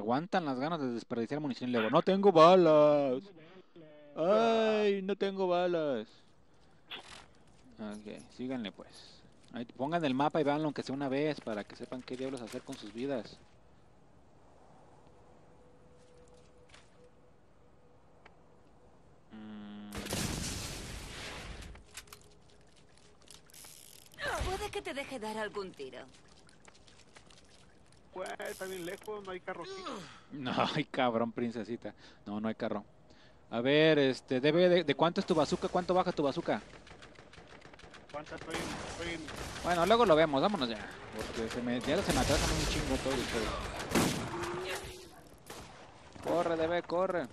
aguantan las ganas de desperdiciar munición luego, no tengo balas. Ay, no tengo balas. Ok, síganle pues. Pongan el mapa y veanlo aunque sea una vez para que sepan qué diablos hacer con sus vidas. Puede que te deje dar algún tiro. Pues, está bien lejos, no hay carro aquí. No, ay cabrón, princesita. No, no hay carro. A ver, este, debe de, ¿de cuánto es tu bazooka? ¿Cuánto baja tu bazooka? ¿Cuántas estoy estoy en- Bueno, luego lo vemos, vámonos ya. Porque se me, ya se me atrasan un chingo todo todo. Corre, debe, corre.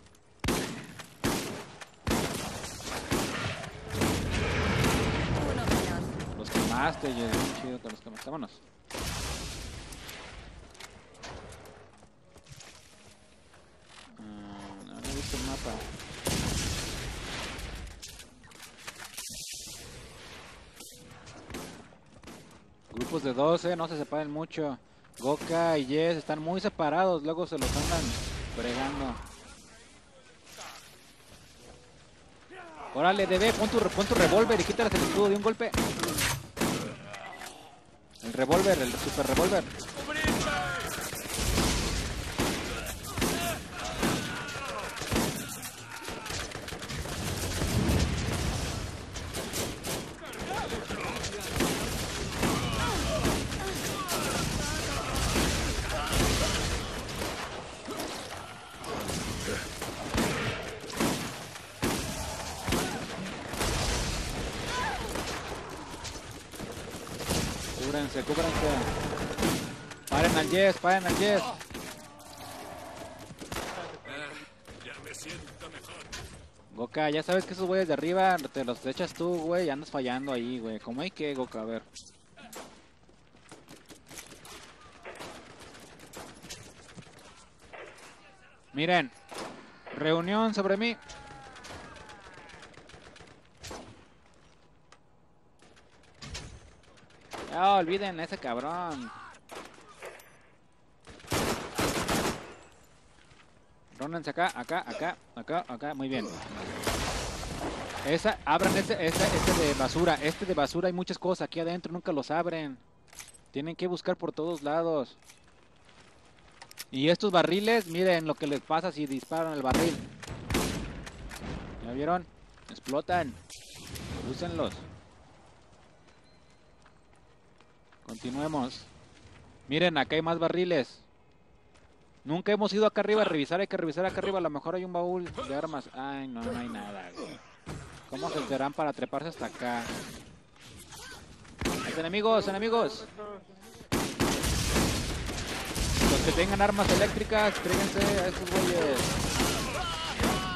Los quemaste, y es bien chido con los quemaste. Vámonos. Grupos de 12, no se separen mucho. Goka y Jess están muy separados, luego se los andan fregando. Órale, DB, pon tu, pon tu revólver y quítales el escudo de un golpe. El revólver, el super revólver. Cúbranse, cúbranse. Paren al yes, paren al mejor. Goka, ya sabes que esos güeyes de arriba te los echas tú, güey, andas fallando ahí, güey. ¿Cómo hay que, Goka? A ver. Miren, reunión sobre mí. Ya olviden ese cabrón. Rónense acá, acá, acá, acá, acá, muy bien. Esa, abran ese, ese, este de basura, este de basura hay muchas cosas aquí adentro, nunca los abren. Tienen que buscar por todos lados. Y estos barriles, miren lo que les pasa si disparan el barril. ¿Ya vieron? Explotan. Úsenlos. Continuemos. Miren, acá hay más barriles. Nunca hemos ido acá arriba a revisar, hay que revisar acá arriba. A lo mejor hay un baúl de armas. Ay, no, no hay nada, güey. ¿Cómo se serán para treparse hasta acá? Los enemigos, enemigos. Los que tengan armas eléctricas, tríguense a estos güeyes.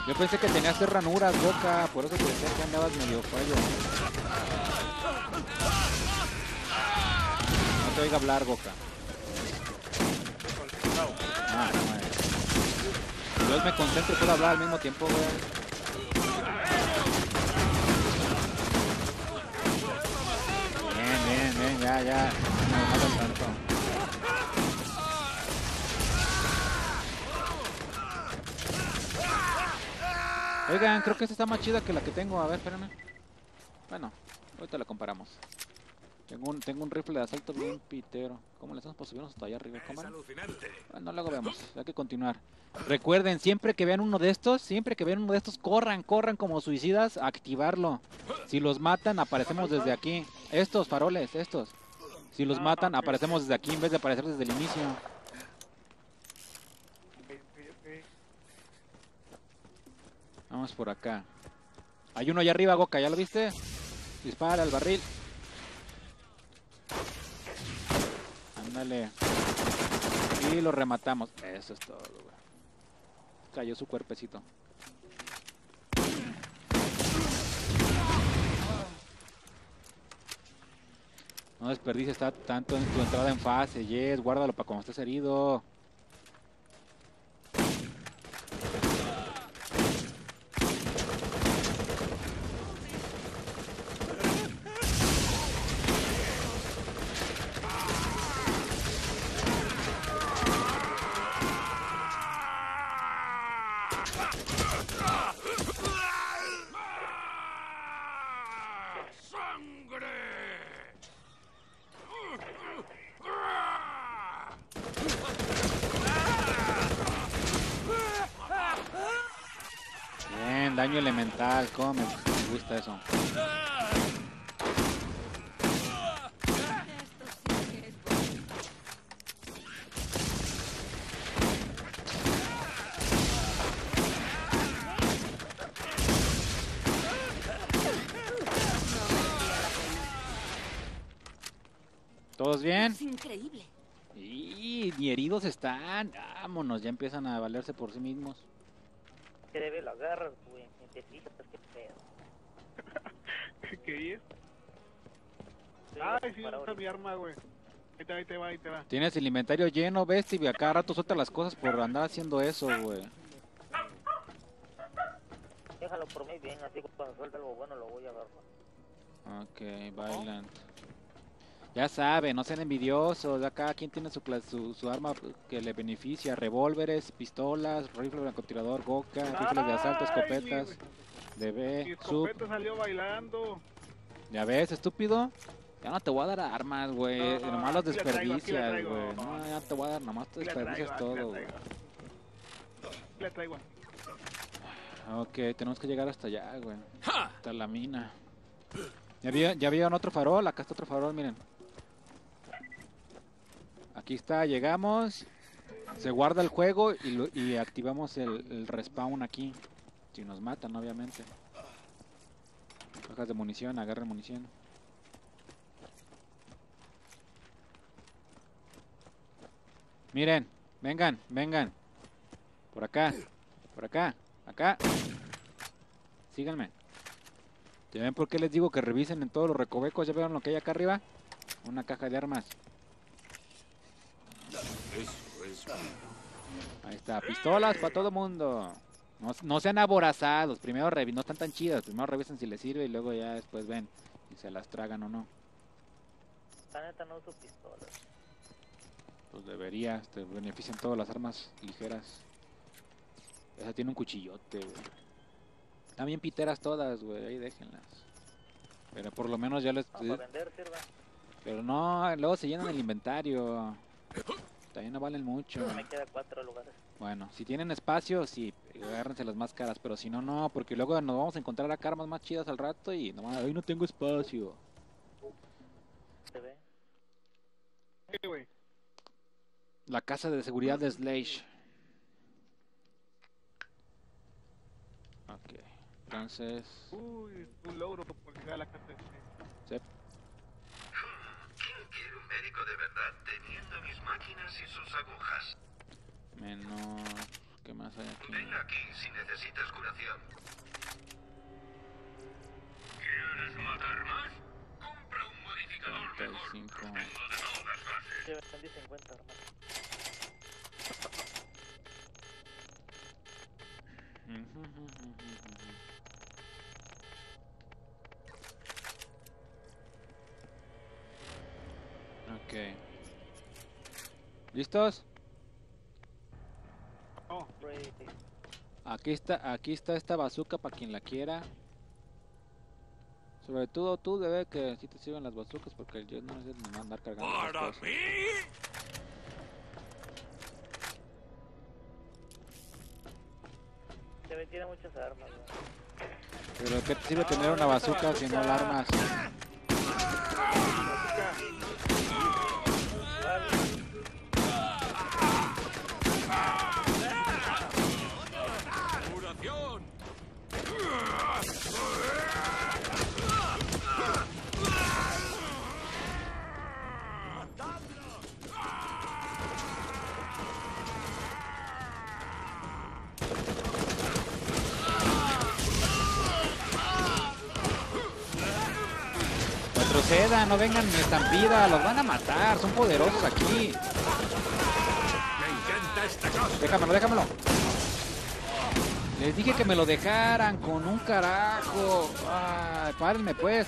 Yo pensé que tenías ranuras, boca, por eso decía que andabas medio fallo. Hablar, boca. Ah, no, eh. Me concentro y puedo hablar al mismo tiempo, güey. Ya, ya. No me matan tanto. Oigan, creo que esta está más chida que la que tengo. A ver, espérenme. Bueno, ahorita la comparamos. Tengo un, tengo un rifle de asalto bien pitero. ¿Cómo le hacemos para subirnos hasta allá arriba? Alucinante. Bueno, luego vemos. Hay que continuar. Recuerden, siempre que vean uno de estos, siempre que vean uno de estos, corran, corran como suicidas a activarlo. Si los matan, aparecemos desde aquí. Estos faroles, estos. Si los matan, aparecemos desde aquí en vez de aparecer desde el inicio. Vamos por acá. Hay uno allá arriba, Goka, ¿ya lo viste? Dispara al barril. Ándale. Y lo rematamos. Eso es todo, güey. Cayó su cuerpecito. No desperdicies ta- tanto en tu entrada en fase, Yes. Guárdalo para cuando estés herido. Daño elemental, cómo me gusta eso. ¿Todos bien? Es increíble. Y ni heridos están. Vámonos, ya empiezan a valerse por sí mismos. Que debe lo agarras, te fijas, qué pedo. ¿Qué es? Sí, Ay, sí, ahorita. mi arma, güey. Ahí te va, ahí te va, ahí te va. Tienes el inventario lleno, bestia, y a cada rato suelta las cosas por andar haciendo eso, güey. Déjalo por mí bien, así que cuando suelta algo bueno lo voy a agarrar. Ok, Violent. Ya saben, no sean envidiosos. Ya cada quien tiene su, su, su arma que le beneficia. Revólveres, pistolas, rifle francotirador, goka, rifles de asalto, escopetas, Mi DB, sub. escopeta salió bailando. ¿Ya ves, estúpido? Ya no te voy a dar armas, güey. No, nomás traigo, aquí la desperdicias, güey. No, ya te voy a dar, nomás te desperdicias traigo, todo, güey. la traigo. Ok, tenemos que llegar hasta allá, güey. Hasta la mina. ¿Ya había, ya vieron otro farol? Acá está otro farol, miren. Aquí está, llegamos. Se guarda el juego y, activamos el, respawn aquí. Si nos matan, obviamente. Cajas de munición, agarren munición. Miren, vengan, vengan. Por acá, por acá, acá. Síganme. ¿Ya ven por qué les digo que revisen en todos los recovecos? ¿Ya vieron lo que hay acá arriba? Una caja de armas. Ahí está, pistolas para todo mundo. No, no sean aborazados, primero revi- no están tan chidas, primero revisen si les sirve y luego ya después ven si se las tragan o no. La neta no uso pistolas. Pues deberías, te benefician todas las armas ligeras. Esa tiene un cuchillote, güey. También piteras todas, güey, ahí déjenlas. Pero por lo menos ya les... Ah, para vender sirve. Pero no, luego se llenan el inventario. También no valen mucho. Me queda cuatro lugares. Bueno, si tienen espacio, sí, agárrense las más caras, pero si no, no, porque luego nos vamos a encontrar acá armas más chidas al rato y nomás, hoy no tengo espacio. ¿Se ve? ¿Qué, güey? La casa de seguridad de Slash. Ok, entonces... Uy, un logro por llegar a la casa. de- ¿Quién ¿Qué más hay aquí? Ven aquí si necesitas curación. ¿Quieres matar más? Compra un modificador mejor. 35. Tengo de todas clases. Vendí 50 armas. Ok. ¿Listos? Aquí está, aquí está esta bazooka para quien la quiera. Sobre todo tú debe que si te sirven las bazookas porque yo no sé ni andar cargando las ¿Para mí? Se ve, tiene muchas armas. Pero ¿qué te sirve tener una bazooka si no la armas? Retrocedan, no vengan ni estampida, los van a matar, son poderosos aquí. Déjamelo, déjamelo. Les dije que me lo dejaran con un carajo. Ay, párenme pues.